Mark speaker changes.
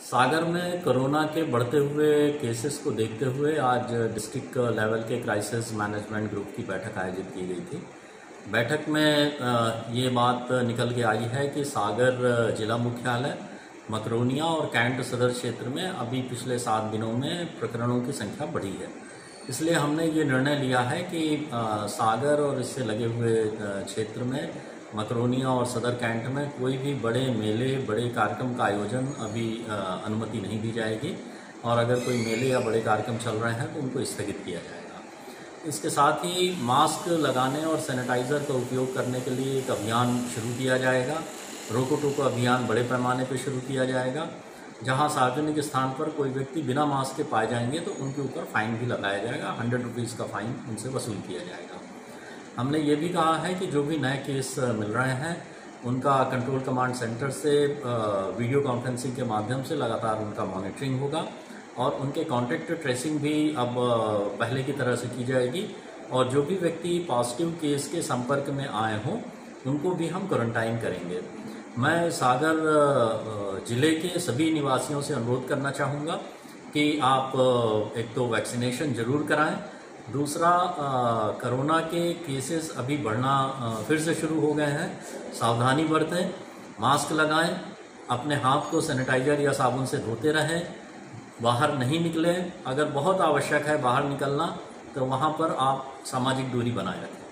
Speaker 1: सागर में कोरोना के बढ़ते हुए केसेस को देखते हुए आज डिस्ट्रिक्ट लेवल के क्राइसिस मैनेजमेंट ग्रुप की बैठक आयोजित की गई थी। बैठक में ये बात निकल के आई है कि सागर जिला मुख्यालय, मकरोनिया और कैंट सदर क्षेत्र में अभी पिछले सात दिनों में प्रकरणों की संख्या बढ़ी है। इसलिए हमने ये निर्णय लिया है कि सागर और इससे लगे हुए क्षेत्र में मकरोनिया और सदर कैंट में कोई भी बड़े मेले, बड़े कार्यक्रम का आयोजन अभी अनुमति नहीं दी जाएगी। और अगर कोई मेले या बड़े कार्यक्रम चल रहे हैं तो उनको स्थगित किया जाएगा। इसके साथ ही मास्क लगाने और सैनिटाइज़र का उपयोग करने के लिए एक अभियान शुरू किया जाएगा। रोको टोको अभियान बड़े पैमाने पर शुरू किया जाएगा। जहाँ सार्वजनिक स्थान पर कोई व्यक्ति बिना मास्क के पाए जाएँगे तो उनके ऊपर फाइन भी लगाया जाएगा। हंड्रेड रुपीज़ का फाइन उनसे वसूल किया जाएगा। हमने ये भी कहा है कि जो भी नए केस मिल रहे हैं, उनका कंट्रोल कमांड सेंटर से वीडियो कॉन्फ्रेंसिंग के माध्यम से लगातार उनका मॉनिटरिंग होगा और उनके कॉन्टेक्ट ट्रेसिंग भी अब पहले की तरह से की जाएगी और जो भी व्यक्ति पॉजिटिव केस के संपर्क में आए हों, उनको भी हम क्वारंटाइन करेंगे। मैं सागर ज़िले के सभी निवासियों से अनुरोध करना चाहूँगा कि आप एक तो वैक्सीनेशन ज़रूर कराएँ दूसरा कोरोना के केसेस अभी बढ़ना फिर से शुरू हो गए हैं। सावधानी बरतें, मास्क लगाएँ, अपने हाथ को सैनिटाइजर या साबुन से धोते रहें, बाहर नहीं निकलें। अगर बहुत आवश्यक है बाहर निकलना तो वहाँ पर आप सामाजिक दूरी बनाए रखें।